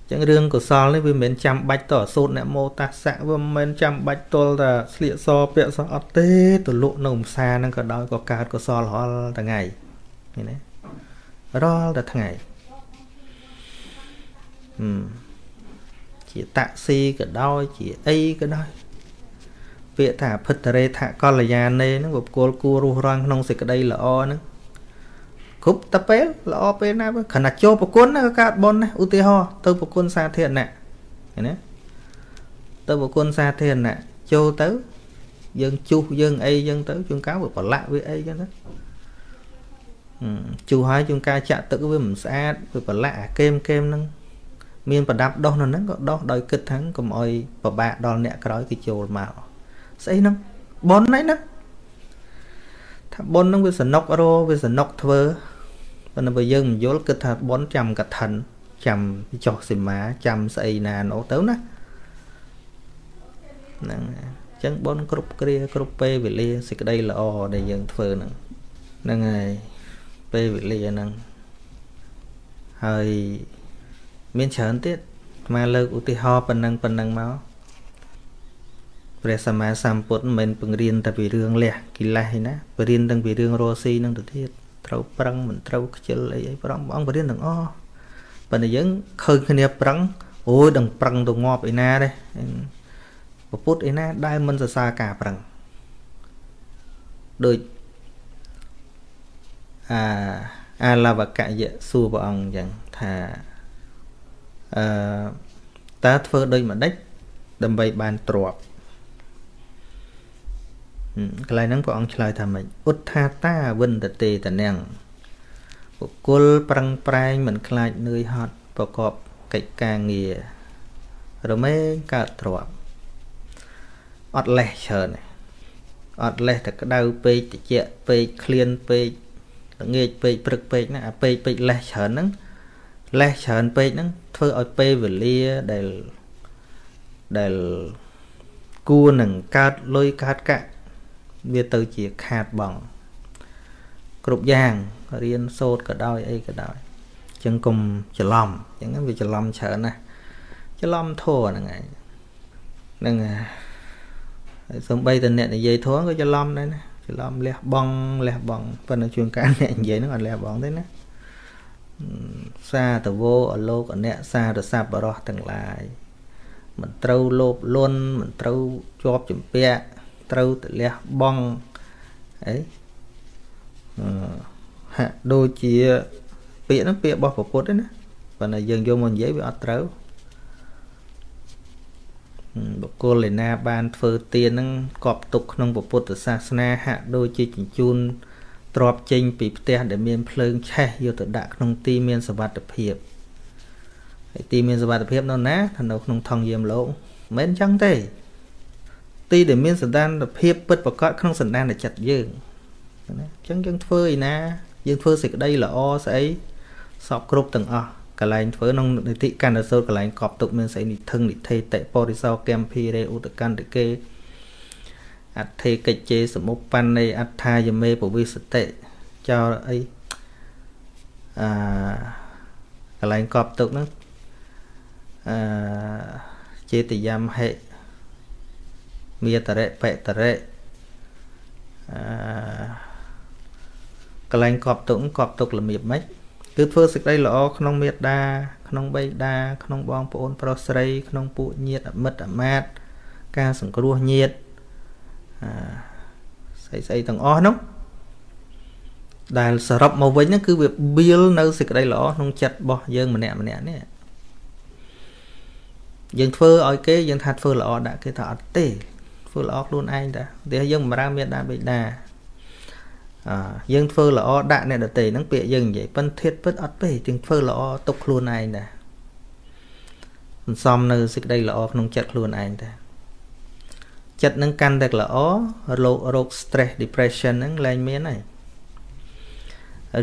A: ចឹងរឿងកុសលនេះវាមិនមែនចាំបាច់តសូត្រអ្នកមោតាសៈវាមិនមែនចាំបាច់ទល់តែស្លៀកសពាក់សអត់ទេទៅលក់នៅផ្សារហ្នឹងក៏ដោយក៏កើតកុសលរាល់ថ្ងៃឃើញទេរាល់តែថ្ងៃហឹមជាតាក់ស៊ីក៏ដោយជាអីក៏ដោយពាក្យថាភិទ្ធរេថកល្យានេហ្នឹងបុគ្គលគួររស់រានក្នុងសេចក្តីល្អហ្នឹង គ្រប់តែពេលល្អពេលណាខណៈចូលប្រគុណក៏កើតបុណ្យណាឧទាហរណ៍ទៅប្រគុណសាធារណៈឃើញណាទៅប្រគុណសាធារណៈចូលទៅយើងជុះយើងអីចឹងទៅជួនកាលវាប្រឡាក់វាអីចឹងទៅជុះហើយជួនកាលចាក់ទឹកវាមិនស្អាតវាប្រឡាក់អាកេមកេមហ្នឹងមានប្រដាប់ដោះនៅហ្នឹងក៏ដោះដោយគិតថាកុំអោយពិបាកដល់អ្នកក្រោយគេចូលមកស្អីហ្នឹងប៉ុនហ្នឹងថាប៉ុនហ្នឹងវាសនុករវាសនុកធ្វើ ប៉ុន្តែបើយើងមិនយល់គិតថាប៉ុនចាំកឋិនចាំចោះសីមាចាំស្អីណានោះទៅណាហ្នឹងអញ្ចឹងប៉ុនគ្រប់គ្រាគ្រប់ពេលវេលាសេចក្តីល្អដែលយើងធ្វើហ្នឹងហ្នឹងហើយពេលវេលាហ្នឹងហើយមានច្រើនទៀតមកលើកឧទាហរណ៍ប៉ុណ្ណឹងប៉ុណ្ណឹងមកព្រះសម្មាសម្ពុទ្ធមិនមែនពង្រៀនតែពីរឿងលះកិលេសឯណាពង្រៀនទាំងពីរឿងរស់ស៊ីនឹងទៅទៀត ត្រូវប្រឹងមិនត្រូវខ្ជិលអីអីប្រងបងបរៀនទាំងអស់ប៉ុន្តែយើងឃើញគ្នាប្រឹងអូយដឹងប្រឹងទៅងាប់ឯណាទេពុទ្ធឯណាដែលមិនសរសើរការប្រឹងដូចអាអាលវកយៈសួរព្រះអង្គអញ្ចឹងថាអឺតើធ្វើដូចម្ដេចដើម្បីបានទ្រព្យ កន្លែងហ្នឹងព្រះអង្គឆ្លើយថាម៉េចឧទ្ថាតាវិនតទេតនាងបុគ្គលប្រឹងប្រែងមិនខ្លាចនឿយហត់ប្រកបកិច្ចការងាររមែងកើតទ្រព្យអត់លេះច្រើនអត់លេះតែក្តៅពេកតិចពេកឃ្លានពេកល្ងាចពេកព្រឹកពេកណាអាពេកពេកលេះច្រើនហ្នឹងលេះច្រើនពេកហ្នឹងធ្វើឲ្យពេលវេលាដែលដែលគួរនឹងកើតលុយកើតកាក់ វាទៅជាខាតបងគ្រប់យ៉ាងរៀនសូត្រក៏ដោយអីក៏ដោយអញ្ចឹងកុំច្រឡំអញ្ចឹងវាច្រឡំច្រើនណាស់ច្រឡំធัวហ្នឹងឯងហ្នឹងហើយសំបីតអ្នកនិយាយធัวក៏ច្រឡំដែរណាច្រឡំលះបងលះបងប៉ុន្តែជួនកាលអ្នកនិយាយហ្នឹងអត់លះបងទេណាសាតវោអលោកអអ្នកសារស័ព្ទបរោះទាំងឡាយមិនត្រូវលោភលន់មិនត្រូវជាប់ចម្ពាក់ ត្រូវតលះបង់អីហាក់ដូចជាពាក្យហ្នឹងពាក្យរបស់ពុទ្ធទេណាប៉ុន្តែយើងយកមកនិយាយវាអត់ត្រូវបុគ្គលឯណាបានធ្វើទានហ្នឹងកប់ទុកក្នុងពុទ្ធសាសនាហាក់ដូចជាជញ្ជូនទ្របចេញពីផ្ទះដែលមានភ្លើងឆេះយកទៅដាក់ក្នុងទីមានសវត្ថភាពហើយទីមានសវត្ថភាពនៅណាថានៅក្នុងថងយាមលោកមិនមែនចឹងទេ ទីដែលមានសន្តានភាពពិតប្រកបក្នុងសន្តានចិត្តយើងណាអញ្ចឹងយើងធ្វើឯណា យើងធ្វើសេចក្តីល្អស្អីសពគ្រប់ទាំងអស់កន្លែងធ្វើក្នុងនីតិកណ្ដសោតកន្លែងកប់ទុកមានស្អីនិធឹងនិធេតិបរិសោកម្មភីរេឧតកន្តិកេអដ្ឋេកិច្ចេសមុបណ្ណេអត្ថាយមេពវិសតិចោលអីអឺកន្លែងកប់ទុកហ្នឹងអឺចេតយមហិ មេតរិបតរិអឺកន្លែងកប់ទុកកប់ទុកល្មៀបម៉េចគឺធ្វើសេចក្តីល្អក្នុងមេត្តាក្នុងបៃតាក្នុងបងប្អូនប្រុសស្រី ក្នុងពួកញាតិអមិត្តអមាត ការសង្គ្រោះញាតិអឺស្អីស្អីទាំងអស់នោះដែលសរុបមកវិញហ្នឹងគឺវាបៀលនៅសេចក្តីល្អក្នុងចិត្តរបស់យើងម្នាក់ម្នាក់នេះយើងធ្វើឲ្យគេយើងថាធ្វើល្អដាក់គេថាអត់ទេ ធ្វើល្អខ្លួនឯងតាតែយើងបំរើមេដាបេដាអឺយើងធ្វើល្អដាក់អ្នកដទៃហ្នឹងពាក្យយើងនិយាយប៉ិនធៀបពិតអត់ទេយើងធ្វើល្អទុកខ្លួនឯងតាសន្សំនៅសេចក្តីល្អក្នុងចិត្តខ្លួនឯងតាចិត្តនឹងកាន់តែល្អរោគរោគ stress depression ហ្នឹងឡើងមានហើយ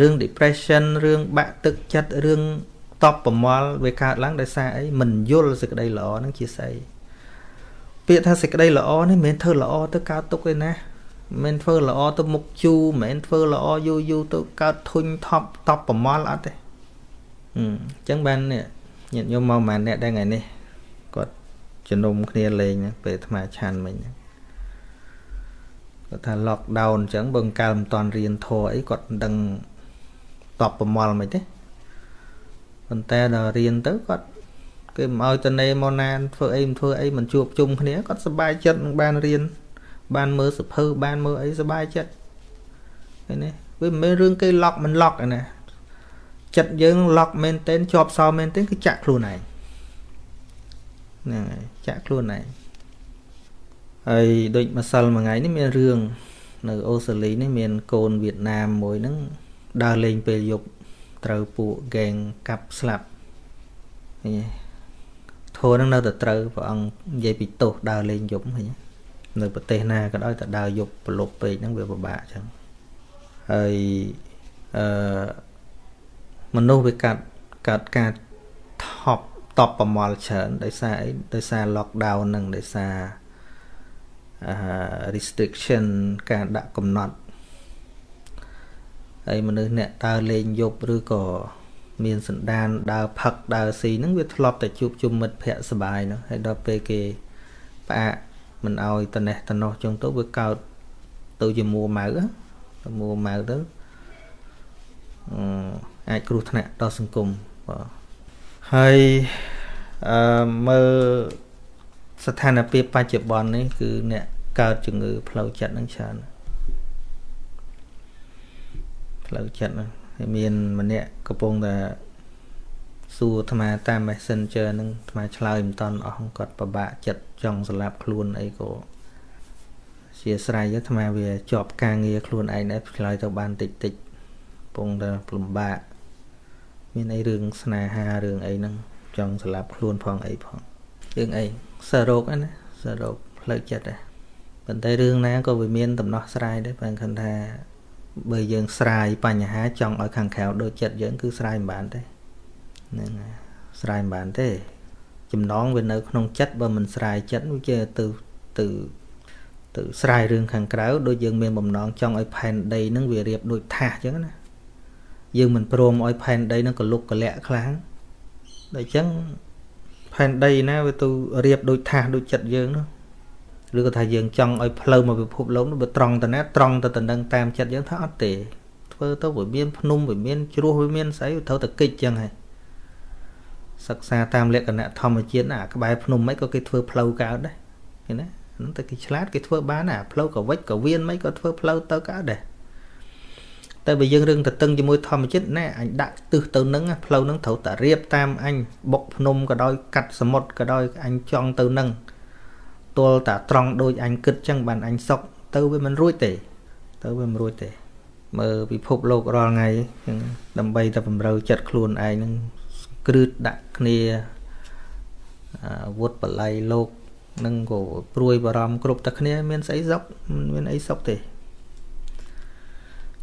A: រឿង depression រឿងបាក់ទឹកចិត្តរឿងតបប្រមល់វាកើតឡើងដោយសារអីមិនយល់សេចក្តីល្អហ្នឹងជាស្អី ពាក្យថាសេចក្តីល្អនេះមិនមែនធ្វើល្អទៅកើតទុកទេណាមិនមែនធ្វើល្អទៅមុខជូរមិនមែនធ្វើល្អយូរយូរទៅកើតធុញថប់តបប្រមល់អត់ទេអញ្ចឹងបាននេះញាតិញោមមកម៉ានអ្នកដែរថ្ងៃនេះគាត់ជំនុំគ្នាលេងពេលអាត្មាឆាន់មិញគាត់ថា lockdown អញ្ចឹងបើកាលមិនតាន់រៀនធរអីគាត់មិនដឹងតបប្រមល់មិនទេប៉ុន្តែដល់រៀនទៅគាត់ គេមិនឲ្យតនេមកណានធ្វើអីមិនធ្វើអីមិនជួបជុំគ្នាគាត់សប្បាយចិត្តនឹងបានរៀនបានមើលសភៅបានមើលអីសប្បាយចិត្តឃើញទេវាមិនមែនរឿងគេឡុកមិនឡុកណាចិត្តយើងឡុកមែនទែនជាប់សោមែនទែនគឺចាក់ខ្លួនឯងហ្នឹងហើយចាក់ខ្លួនឯងហើយដូចម្សិលមួយថ្ងៃនេះមានរឿងនៅអូស្ត្រាលីនេះមានកូនវៀតណាមមួយហ្នឹងដើរលេងពេលយប់ត្រូវពួកហ្គេងកាប់ស្លាប់ឃើញ ធោនឹងនៅតែត្រូវព្រះអង្គនិយាយពីទោសដើរលេងយប់ឃើញនៅប្រទេសណាក៏ដោយតែដើរយប់ប្រឡប់ពេកហ្នឹងវាពិបាកអញ្ចឹងហើយអឺមនុស្សវាកាត់កាត់ការថប់តបប្រមល់ច្រើនដោយសារអីដោយសារ lockdown ហ្នឹងដោយសារអឺ restriction ការដាក់កំណត់ហើយមនុស្សអ្នកដើរលេងយប់ឬក៏ មានសន្តានដើរផឹកដើរស៊ីហ្នឹងវាធ្លាប់តែជួបជុំមិត្តភ័ក្តិសบายនោះហើយដល់ពេលគេផ្អាកមិនអោយតនេះតនោះចឹងទៅវាកើតទៅជាមួម៉ៅទៅមួម៉ៅទៅអឺអាចគ្រោះថ្នាក់ដល់សង្គមបាទហើយអឺមើលស្ថានភាពបច្ចុប្បន្ននេះគឺអ្នកកើតជំងឺផ្លូវចិត្តនឹងច្រើនផ្លូវចិត្តហ្នឹងហើយ មានម្នាក់កំពុងតែសួរអាត្មាតាម Messenger ហ្នឹងអាត្មាឆ្លើយមិនតាន់អស់គាត់ពិបាកចិត្តចង់សម្លាប់ខ្លួនអីក៏ជាស្រ័យអាត្មាវាជាប់ការងារខ្លួនឯងដែរឆ្លើយទៅបានតិចតិចកំពុងតែលំបាកមានអីរឿងស្នេហារឿងអីហ្នឹងចង់សម្លាប់ខ្លួនផងអីផងរឿងអីសរោគណាសរោគផ្លូវចិត្តដែរប៉ុន្តែរឿងណាក៏វាមានដំណោះស្រាយដែរបើគិតថា បើយើងស្រាយបញ្ហាចង់ឲ្យខាងក្រៅដូចចិត្តយើងគឺស្រាយមិនបានទេហ្នឹងស្រាយមិនបានទេ ចំណងវានៅក្នុងចិត្តបើមិនស្រាយចិត្តវាជាទៅទៅទៅស្រាយរឿងខាងក្រៅដូចយើងមានបំណងចង់ឲ្យផែនដីហ្នឹងវារៀបដូចថាសអញ្ចឹងណាយើងមិនព្រមឲ្យផែនដីហ្នឹងកលុកកលាក់ខ្លាំងដូច្នេះផែនដីណាវាទៅរៀបដូចថាសដូចចិត្តយើងនោះ ឬក៏ថាយើងចង់ឲ្យផ្លូវមកពិភពលោកនោះវាត្រង់ទៅណាត្រង់ទៅតំណឹងតាមចិត្តយើងថាអត់ទេធ្វើទៅវាមានភ្នំវាមានជ្រោះវាមានស្អីវាត្រូវតែកិច្ចចឹងហើយសិក្សាតាមលក្ខណៈធម្មជាតិណាក្បែរភ្នំមិនក៏គេធ្វើផ្លូវកើតដែរឃើញណាហ្នឹងតែគេឆ្លាតគេធ្វើបានណាផ្លូវក៏វិចក៏វៀនមិនក៏ធ្វើផ្លូវទៅក៏ដែរតែបើយើងរឿងទៅតឹងជាមួយធម្មជាតិណែអញដាក់ទឹះទៅនឹងផ្លូវនឹងត្រូវតែរៀបតាមអញបុកភ្នំក៏ដោយកាត់សមុទ្រក៏ដោយអញចង់ទៅនឹង ទល់តែត្រង់ដូចអញគិតចឹងបានអញសុកទៅវាមិនរួចទេ ទៅវាមិនរួចទេ មើលពិភពលោករាល់ថ្ងៃចឹងដើម្បីតែបំរើចិត្តខ្លួនឯងនឹងគ្រឹតដាក់គ្នាអាវុធបល័យលោកនឹងក៏ព្រួយបារម្ភគ្រប់តែគ្នាមានស្អីសុកមានអីសុកទេ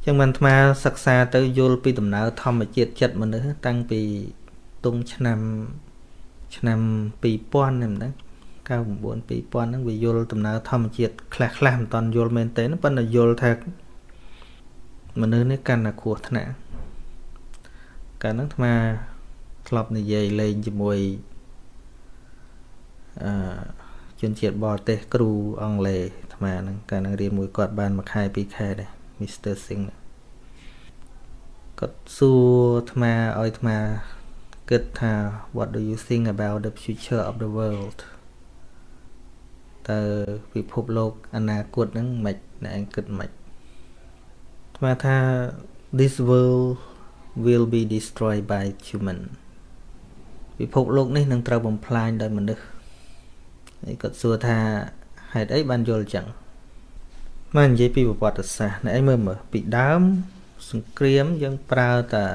A: ចឹងបានអាត្មាសិក្សាទៅយល់ពីដំណើរធម្មជាតិចិត្តមនុស្សតាំងពីទុំឆ្នាំឆ្នាំ2000នេះមិនដឹង 99 2000ហ្នឹងវាយល់ដំណើរធម្មជាតិខ្លះខ្លះមិនតាន់យល់មែនទេប៉ុន្តែយល់ថាមនុស្សនេះកាន់តែគ្រោះថ្នាក់កាលហ្នឹងអាត្មាធ្លាប់និយាយលេងជាមួយអឺជនជាតិបរទេសគ្រូអង់គ្លេសអាត្មាហ្នឹងកាលហ្នឹងរៀនមួយគាត់បានមួយខែពីរខែដែរ Mr. Singh គាត់សួរអាត្មាឲ្យអាត្មាគិតថា what do you think about the future of the world តើពិភពលោកអនាគតហ្នឹងមិនអ្នកឯងគិតមិនស្មាថា this world will be destroyed by human ពិភពលោកនេះនឹងត្រូវបំផ្លាញដោយមនុស្សហើយគាត់សួរថាហេតុអីបានយល់ចឹងមកនិយាយពីប្រវត្តិសាស្ត្រអ្នកឯងមើលមើលពីដើមសង្គ្រាមយើងប្រើតា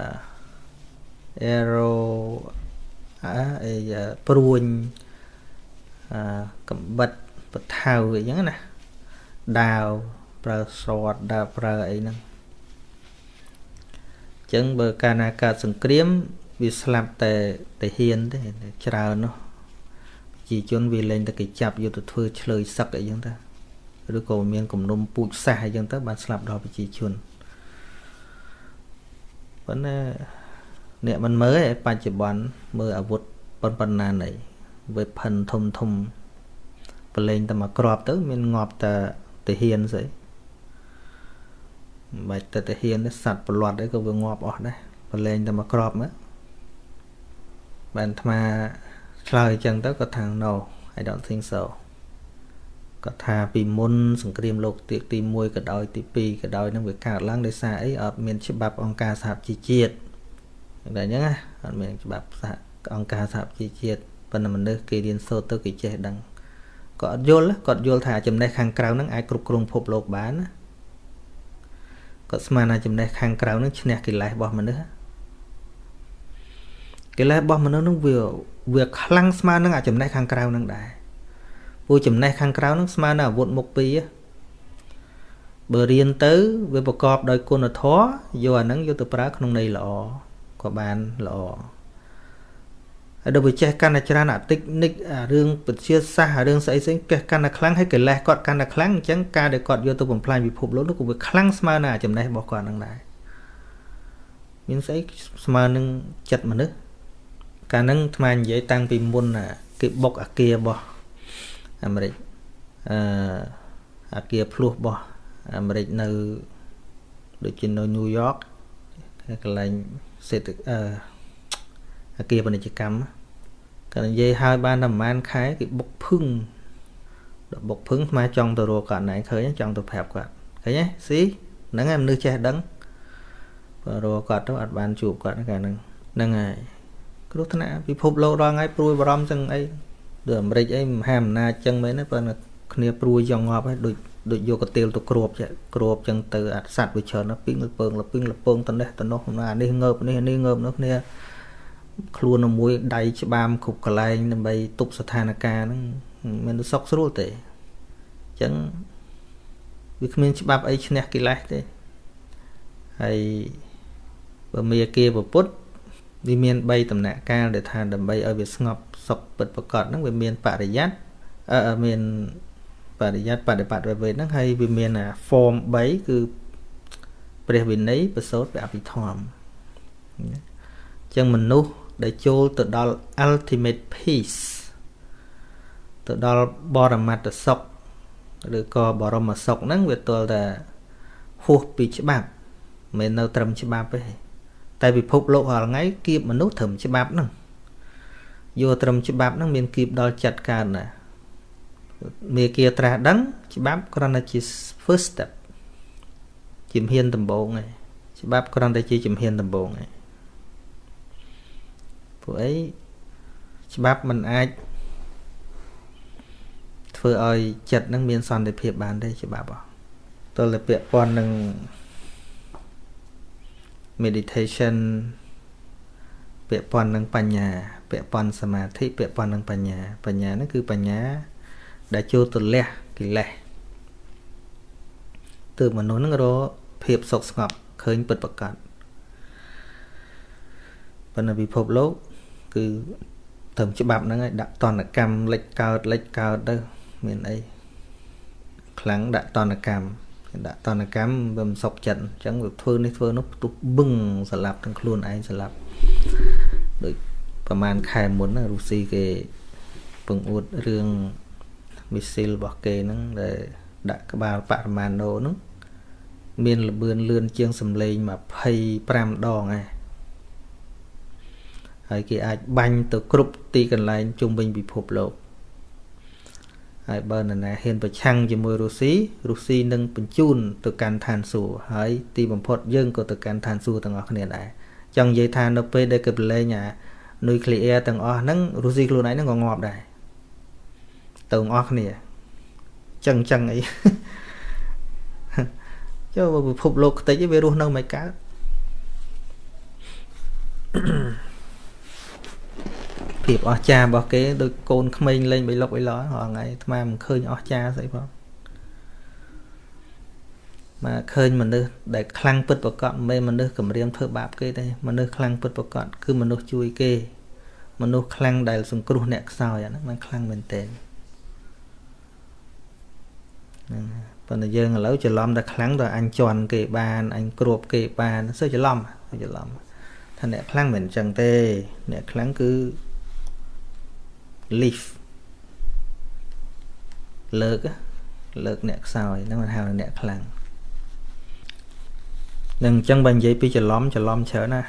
A: arrow អាអីព្រួញអាកំបិត បថៅអីចឹងណាដាវប្រើស្រត់ដាវប្រើអីហ្នឹងចឹងបើកាលណាកើតសង្គ្រាមវាស្លាប់តែតែហ៊ានទេច្រើននោះប្រជាជនវាលែងតែគេចាប់យកទៅធ្វើឆ្លើយសឹកអីចឹងទៅឬក៏មានគំនុំពូជសាសអីចឹងទៅបានស្លាប់ដល់ប្រជាជនប៉ុន្តែអ្នកមិនមើលឯបច្ចុប្បន្នមើលអាវុធប៉ុណ្ណាណី weapon ធំធំ ប្រឡែងតែមកក្របទៅ មានងាប់តែទាហានស្អីមិនបាច់តែទាហានទេសត្វប្រឡាត់អីក៏វាងាប់អស់ដែរប្រឡែងតែមកក្របមកបានអាត្មាឆ្លើយអញ្ចឹងទៅគាត់ថា no I don't think so គាត់ថាពីមុនសង្គ្រាមលោកទីទី1ក៏ដោយទី2ក៏ដោយនឹងវាកើតឡើងដោយសារអីអត់មានច្បាប់អង្គការសហជីវជាតិតែអញ្ចឹងណាអត់មានច្បាប់សហអង្គការសហជីវជាតិប៉ុន្តែមនុស្សគេរៀនសូត្រទៅគេចេះដឹង គាត់អត់យល់គាត់យល់ថាចំណេះខាងក្រៅហ្នឹងអាចគ្រប់គ្រងភពលោកបានណាគាត់ស្មានថាចំណេះខាងក្រៅហ្នឹងឈ្នះកិលេសរបស់មនុស្សកិលេសរបស់មនុស្សហ្នឹងវាវាខ្លាំងស្មើនឹងអាចំណេះខាងក្រៅហ្នឹងដែរពួកចំណេះខាងក្រៅហ្នឹងស្មើនឹងអាវុធមុខពីរបើរៀនទៅវាប្រកបដោយគុណធម៌យកអាហ្នឹងយកទៅប្រើក្នុងន័យល្អក៏បានល្អ ហើយដល់វាចេះកាន់តែច្រើនអាតិចនិចអារឿងពជាសាសអារឿងស្អីផ្សេងគេកាន់តែខ្លាំងហើយកិលេសគាត់កាន់តែខ្លាំងអញ្ចឹងការដែលគាត់យកទៅបំផ្លាញពិភពលោកនោះក៏វាខ្លាំងស្មើនឹងអាចំណេះរបស់គាត់នឹងដែរមានស្អីស្មើនឹងចិត្តមនុស្សកាលហ្នឹងអាត្មានិយាយតាំងពីមុនគេបុកអាគាររបស់អាមេរិកអឺអាគារភ្លោះរបស់អាមេរិកនៅដូចជានៅញូវយ៉កកន្លែងសេដ្ឋអឺ អាគារពាណិជ្ជកម្មក៏និយាយហើយបានតែប្រហែលខែគេបុកភឹងដល់បុកភឹងស្មាចង់ទៅរកគាត់ណែឃើញចង់ទៅប្រាប់គាត់ឃើញទេស៊ីហ្នឹងឯងមនុស្សចេះដឹងបើរកគាត់ទៅអត់បានជួបគាត់កាលហ្នឹងហ្នឹងហើយគ្រោះថ្នាក់ពិភពលោករាល់ថ្ងៃព្រួយបារម្ភចឹងអីដូចអាមេរិកអីមហាអំណាចចឹងមែនទេប៉ុន្តែគ្នាព្រួយចង់ងាប់ហើយដូចដូចយកកទៀលទៅគ្របចេះគ្របចឹងទៅអត់សัตว์វាច្រើនពីងលពើងលពីងលពើងតនេះតនោះណានេះងើបនេះនេះងើបនោះគ្នា ខ្លួនមួយដៃច្បាមគ្រប់កន្លែងដើម្បីទប់ស្ថានភាពហ្នឹងមិនសុខស្រួលទេអញ្ចឹងវាគ្មានច្បាប់អីឈ្នះកិលេសទេហើយបើមានគាពុទ្ធវាមាន3ដំណាក់កាលដែលថាដើម្បីឲ្យវាស្ងប់សុខពិតប្រកបហ្នឹងវាមានបរិយ័តអឺមានបរិយ័តបដិបត្តិវេទហ្នឹងហើយវាមានអា form 3គឺព្រះវិន័យប្រសូតព្រះអភិធម្មអញ្ចឹងមនុស្ស ដែលចូលទៅដល់ ultimate peace ទៅដល់បរមត្តសុខឬក៏បរមសុខហ្នឹងវាទល់តែហួសពីច្បាប់មិននៅត្រឹមច្បាប់ទេតែពិភពលោករាល់ថ្ងៃគៀបមនុស្សត្រឹមច្បាប់ហ្នឹងយកត្រឹមច្បាប់ហ្នឹងមានគៀបដល់ចិត្តកើតណាមេគាត្រាស់ដឹងច្បាប់គ្រាន់តែជា first step ជំហានដំបូងឯងច្បាប់គ្រាន់តែជាជំហានដំបូងឯង ព្រោះអីច្បាប់มันអាចធ្វើឲ្យចិត្តនឹងមានសន្តិភាពបានទេច្បាប់អស់តើលពាក់ព័ន្ធនឹង meditation ពាក់ព័ន្ធនឹងបញ្ញាពាក់ព័ន្ធសមាធិពាក់ព័ន្ធនឹងបញ្ញា បញ្ញាហ្នឹងគឺបញ្ញា ដែលចូលទៅលះកិលេសទើបមនុស្សនឹងរកភាពសុខស្ងប់ឃើញពិតប្រកបប៉ុន្តែពិភពលោក គឺត្រឹមច្បាប់ហ្នឹងឲ្យដាក់តនកម្មលិចកើតលិចកើតទៅមានអីខ្លាំងដាក់តនកម្មដាក់តនកម្មវាមិនសុខចិត្តអញ្ចឹងវាធ្វើនេះធ្វើនោះផ្ទុះបឹងស្លាប់ទាំងខ្លួនឯងស្លាប់ដូចប្រហែលខែមុនណារុស្ស៊ីគេពងអួតរឿងមីស៊ីលរបស់គេហ្នឹងដែលដាក់ក្បាលបរមាណូហ្នឹងមានលបឿនលឿនជាងសំឡេង25ដងឯង ហើយគេអាចបាញ់ទៅគ្រប់ទីកន្លែងជុំវិញពិភពលោកហើយបើនរណាហ៊ានប្រឆាំងជាមួយរុស្ស៊ីរុស្ស៊ីនឹងបញ្ជូនទៅកាន់ឋានសួគ៌ហើយទីបំផុតយើងក៏ទៅកាន់ឋានសួគ៌ទាំងអស់គ្នាដែរចង់និយាយថានៅពេលដែលគេប្រឡែងអានុយក្លេអ៊ែរទាំងអស់ហ្នឹងរុស្ស៊ីខ្លួនឯងហ្នឹងក៏ងាប់ដែរទៅទាំងអស់គ្នាចឹងចឹងអីចូលពិភពលោកខ្ទេចវារស់នៅមិនកើត ភាពអស្ចារ្យរបស់គេដូចកូនក្មេងលេងបៃលុកបៃឡរាល់ថ្ងៃអាត្មាមិនឃើញអស្ចារ្យស្អីផងមកឃើញមនុស្សដែលខ្លាំងពិតប្រកបមិនមនុស្សគម្រាមធ្វើបាបគេទេមនុស្សខ្លាំងពិតប្រកបគឺមនុស្សជួយគេ មនុស្សខ្លាំងដែលសង្គ្រោះអ្នកខ្សោយអាហ្នឹងมันខ្លាំងមែនទែនហ្នឹងប៉ុន្តែយើងឥឡូវច្រឡំតែខ្លាំងទៅអញជន់គេបានអញគ្របគេបានសើច្រឡំច្រឡំថាអ្នកខ្លាំងមិនអញ្ចឹងទេ អ្នកខ្លាំងគឺ lift លើកលើកអ្នកខ្សោយហ្នឹងមិនហៅអ្នកខ្លាំងនឹងអញ្ចឹងបើនិយាយពីច្រឡំច្រឡំច្រើនណាស់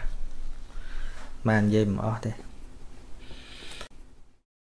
A: បាននិយាយមិនអស់ទេ